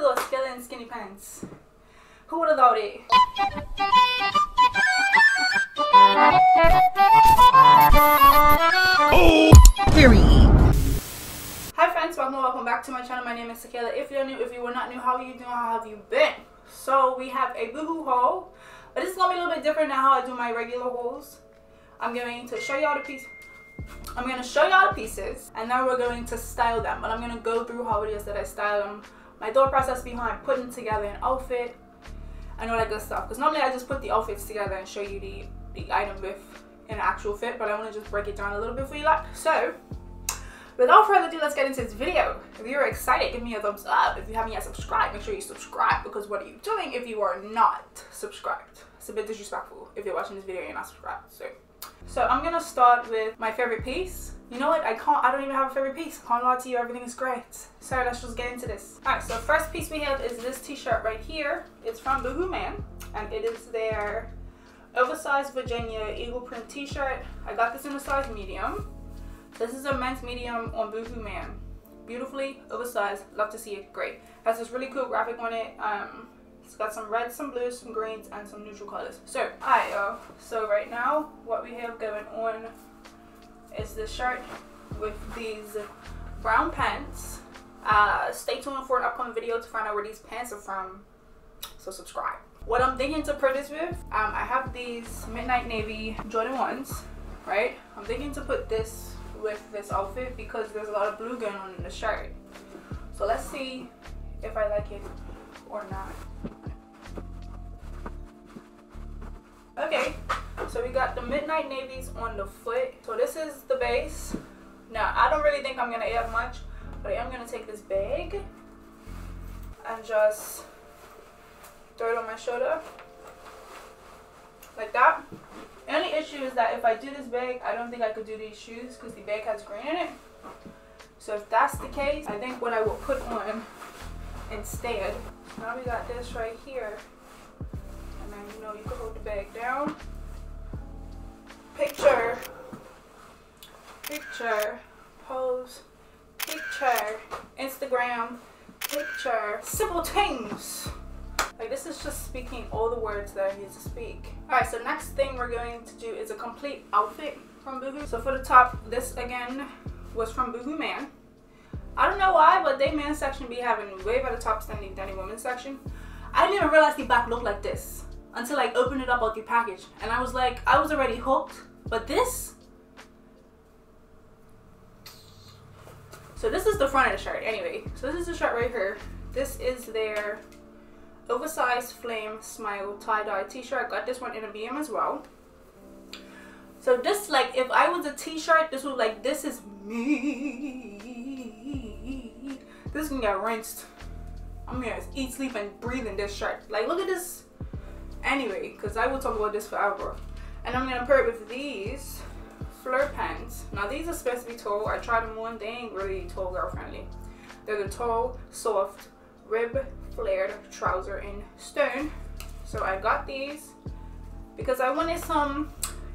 skeleton skinny pants. Who would have thought it? Period. Hi friends, welcome welcome back to my channel. My name is Sakaela. If you're new, if you were not new, how are you doing? How have you been? So we have a boohoo haul, but this is gonna be a little bit different than how I do my regular hauls. I'm going to show y'all the piece. I'm gonna show y'all the pieces, and then we're going to style them. But I'm gonna go through how it is that I style them, my thought process behind putting together an outfit, and all that good stuff. Because normally I just put the outfits together and show you the the item with an actual fit, but I want to just break it down a little bit for you lot. So, without further ado, let's get into this video. If you're excited, give me a thumbs up. If you haven't yet subscribed, make sure you subscribe because what are you doing if you are not subscribed? It's a bit disrespectful if you're watching this video and you're not subscribed. So, so I'm gonna start with my favorite piece. You know what? I can't. I don't even have a favorite piece. Can't lie to you. Everything is great. So let's just get into this. All right. So first piece we have is this T-shirt right here. It's from Boohoo Man, and it is their oversized Virginia eagle print t-shirt. I got this in a size medium. This is a men's medium on Boohoo Man. Beautifully oversized. Love to see it. Great. Has this really cool graphic on it. Um, it's got some reds, some blues, some greens, and some neutral colors. So, alright y'all. So right now, what we have going on is this shirt with these brown pants. Uh, stay tuned for an upcoming video to find out where these pants are from. So subscribe. What I'm thinking to put this with, um, I have these Midnight Navy Jordan 1s, right? I'm thinking to put this with this outfit because there's a lot of blue going on in the shirt. So let's see if I like it or not. Okay, so we got the Midnight Navies on the foot. So this is the base. Now, I don't really think I'm going to add much, but I am going to take this bag and just throw it on my shoulder like that. The only issue is that if I do this bag, I don't think I could do these shoes because the bag has green in it. So if that's the case, I think what I will put on instead, now we got this right here. And then, you know, you hold the bag down. Picture, picture, pose, picture, Instagram, picture, simple things. Like this is just speaking all the words that I need to speak. Alright, so next thing we're going to do is a complete outfit from Boohoo. So for the top, this again was from Boohoo Man. I don't know why, but they men's section be having way better tops than the, than the section. I didn't even realize the back looked like this until I opened it up out the package. And I was like, I was already hooked. But this, so this is the front of the shirt anyway. So this is the shirt right here. This is their oversized flame smile tie-dye t-shirt. I got this one in a medium as well. So this like if I was a t-shirt, this would like this is me. This can get rinsed. I'm gonna eat, sleep, and breathe in this shirt. Like look at this. Anyway, because I will talk about this forever. And I'm gonna pair it with these flirt pants. Now these are supposed to be tall. I tried them on, they ain't really tall girl friendly. They're the tall, soft, rib flared trouser in stone. So I got these because I wanted some,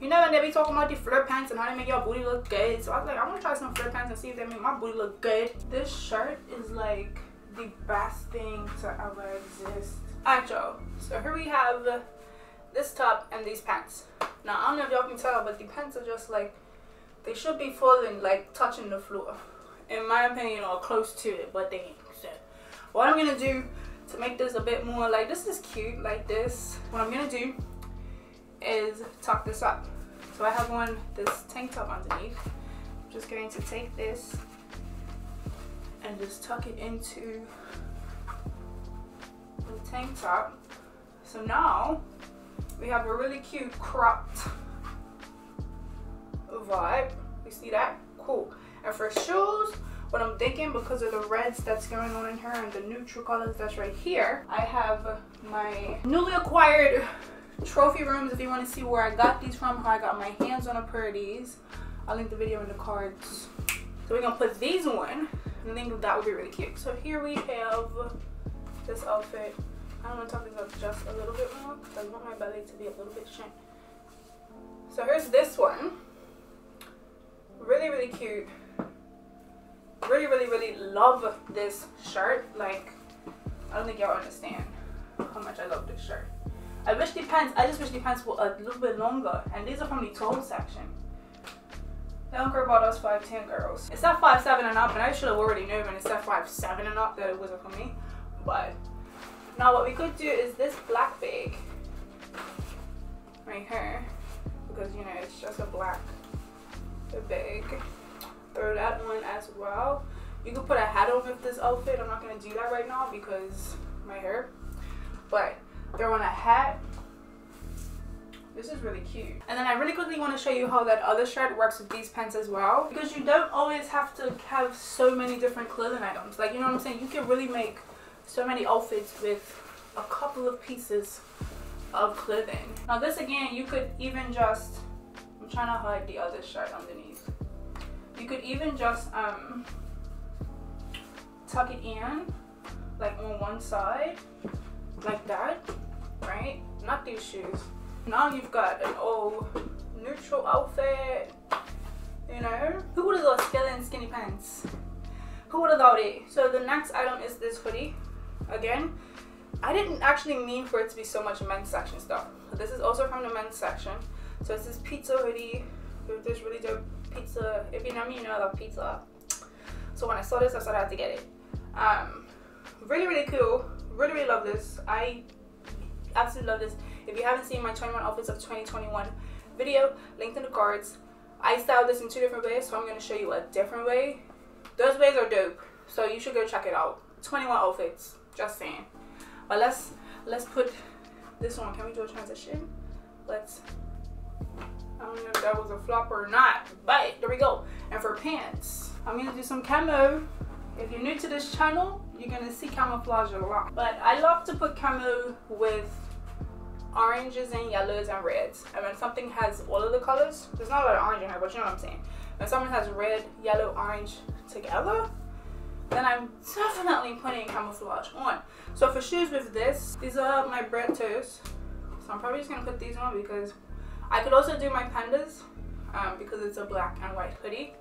you know when they be talking about the flirt pants and how they make your booty look good. So I was like, I want to try some flirt pants and see if they make my booty look good. This shirt is like the best thing to ever exist. Alright y'all, so here we have this top and these pants. Now I don't know if y'all can tell, but the pants are just like, they should be falling like touching the floor. In my opinion, or close to it, but they ain't. So what I'm gonna do to make this a bit more like this is cute like this what I'm gonna do is tuck this up so I have on this tank top underneath I'm just going to take this and just tuck it into tank top so now we have a really cute cropped vibe you see that cool and for shoes what I'm thinking because of the reds that's going on in here and the neutral colors that's right here, I have my newly acquired trophy rooms if you want to see where I got these from, how I got my hands on a pair of these. I'll link the video in the cards. So we're to put these on. I think that would be really cute. So here we have this outfit. I'm going to tuck this up just a little bit more because I want my belly to be a little bit shiny. So here's this one. Really, really cute really really really love this shirt like I don't think y'all understand how much I love this shirt. I wish the pants, I just wish the pants were a little bit longer. And these are from the tall section. Young girl bought us 5'10 girls. It's that 5'7 and up, and I should have already known when it's that 5'7 and up that it wasn't for me. But now what we could do is this black bag right here. Because you know it's just a black bag. Throw that on as well. You could put a hat on with this outfit. I'm not gonna do that right now because my hair. But throw on a hat this is really cute. And then I really quickly want to show you how that other shirt works with these pants as well. Because you don't always have to have so many different clothing items. Like, you know what I'm saying? You can really make so many outfits with a couple of pieces of clothing. Now this again, you could even just, I'm trying to hide the other shirt underneath. You could even just um, tuck it in, like on one side, like that, right? Not these shoes now you've got an old neutral outfit you know who would have thought skeleton skinny pants who would have thought it so the next item is this hoodie again i didn't actually mean for it to be so much men's section stuff this is also from the men's section so it's this pizza hoodie with this really dope pizza if you know me you know i love pizza so when i saw this i said i had to get it um really really cool really really love this i absolutely love this if you haven't seen my 21 outfits of 2021 video, linked in the cards. I styled this in two different ways, so I'm going to show you a different way. Those ways are dope, so you should go check it out. 21 outfits, just saying. But let's let's put this on. Can we do a transition? Let's. I don't know if that was a flop or not, but there we go. And for pants, I'm gonna do some camo. If you're new to this channel, you're gonna see camouflage a lot. But I love to put camo with oranges and yellows and reds. And when something has all of the colors, there's not a lot of orange in here, but you know what I'm saying. When something has red, yellow, orange together, then I'm definitely putting camouflage on. So for shoes with this, these are my bred toes. So I'm probably just gonna put these on because I could also do my pandas um, because it's a black and white hoodie.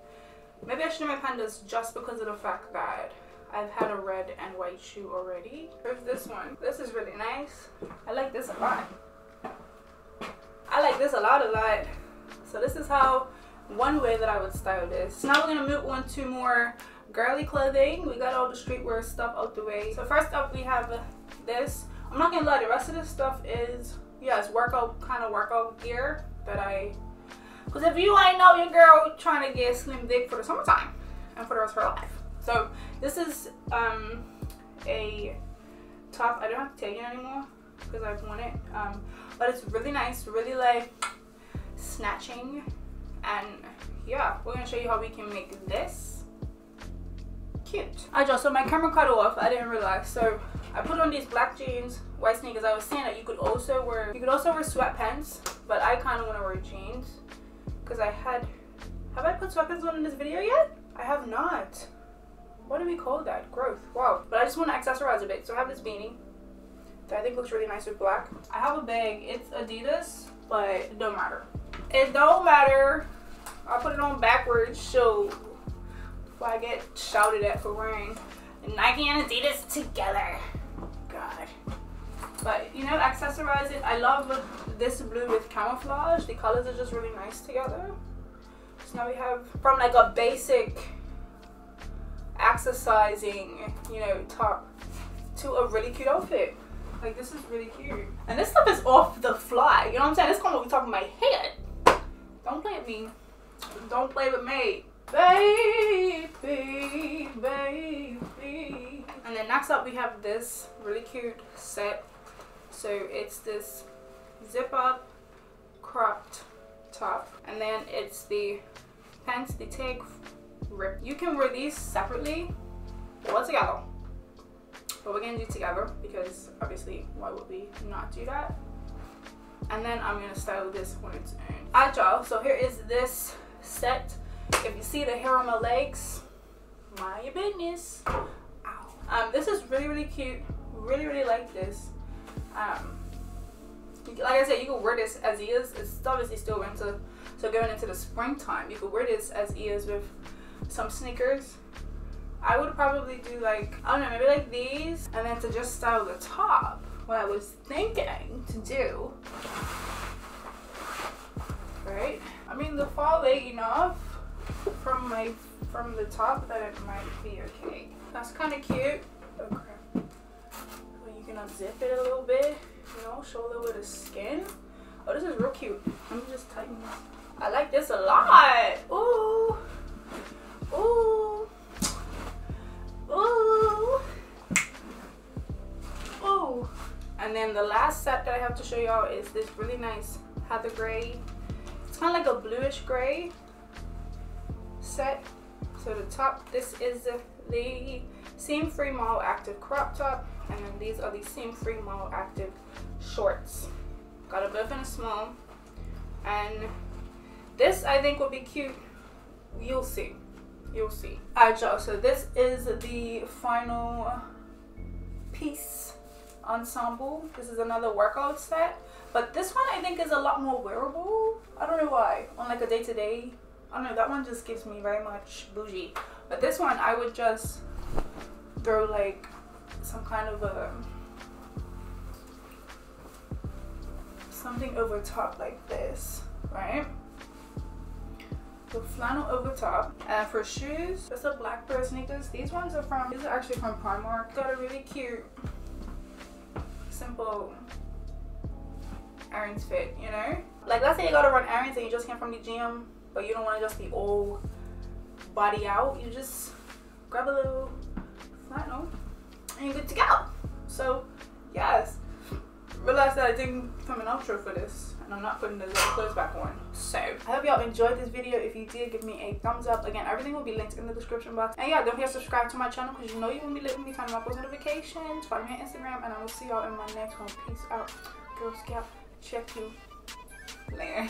Maybe I should do my pandas just because of the fact that I've had a red and white shoe already. Here's this one. This is really nice. I like this a lot. I like this a lot, a lot. So this is how one way that I would style this. Now we're gonna move on to more girly clothing. We got all the streetwear stuff out the way. So first up we have this. I'm not gonna lie, the rest of this stuff is, yes, workout, kind of workout gear that I, because if you ain't know your girl trying to get slim thick for the summertime and for the rest of her life. So this is um, a top. I don't have to take it anymore because I've worn it. Um, but it's really nice, really like snatching. And yeah, we're gonna show you how we can make this cute. I just so my camera cut off. I didn't realize. So I put on these black jeans, white sneakers. I was saying that you could also wear you could also wear sweatpants, but I kind of want to wear jeans because I had. Have I put sweatpants on in this video yet? I have not what do we call that? Growth. Wow. But I just want to accessorize a bit. So I have this beanie that I think looks really nice with black. I have a bag. It's Adidas, but it don't matter. It don't matter. I'll put it on backwards so I get shouted at for wearing Nike and Adidas together. God. But, you know, accessorize it. I love this blue with camouflage. The colors are just really nice together. So now we have from like a basic exercising, you know, top to a really cute outfit. Like this is really cute. And this stuff is off the fly. You know what I'm saying? This kind of we talking my head. Don't play with me. Don't play with me. Baby, baby. And then next up we have this really cute set. So it's this zip up cropped top. And then it's the pants, the tag rip. You can wear these separately or together. But we're gonna do together because obviously why would we not do that? And then I'm gonna style this on its own. Y'all, so here is this set. If you see the hair on my legs, mind your business. Um, this is really, really cute. Really, really like this. Um, like I said, you can wear this as is. It's obviously still winter. So going into the springtime, you could wear this as is with some sneakers I would probably do like, I don't know, maybe like these and then to just style the top. What I was thinking to do, right? I mean, the fall late enough from my, from the top that it might be okay. That's kind of cute. Okay. Well, you can unzip it a little bit, you know, show a little bit of skin. Oh, this is real cute. Let me just tighten this. I like this a lot. Ooh. Ooh. Ooh. Ooh. And then the last set that I have to show y'all is this really nice heather gray. It's kind of like a bluish gray set. So the top, this is the, the seam free model active crop top. And then these are the seam free model active shorts. Got a both in a small. And this I think will be cute. You'll see. You'll see. Alright y'all, so this is the final piece ensemble. This is another workout set. But this one I think is a lot more wearable. I don't know why. On like a day to day. Oh, I don't know, that one just gives me very much bougie. But this one I would just throw like some kind of a something over top like this, right? So flannel over top. And for shoes, it's a black pair of sneakers. These ones are from, these are actually from Primark. Got a really cute, simple errands fit, you know? Like let's say you gotta run errands and you just came from the gym, but you don't wanna just be all body out. You just grab a little flannel and you're good to go. So yes, realized that I didn't film an outro for this and I'm not putting the clothes back on. So I hope y'all enjoyed this video. If you did, give me a thumbs up. Again, everything will be linked in the description box. And yeah, don't forget to subscribe to my channel because you know you will be letting me my post notifications. Follow me on Instagram and I will see y'all in my next one. Peace out. Girl Scout. Check you later.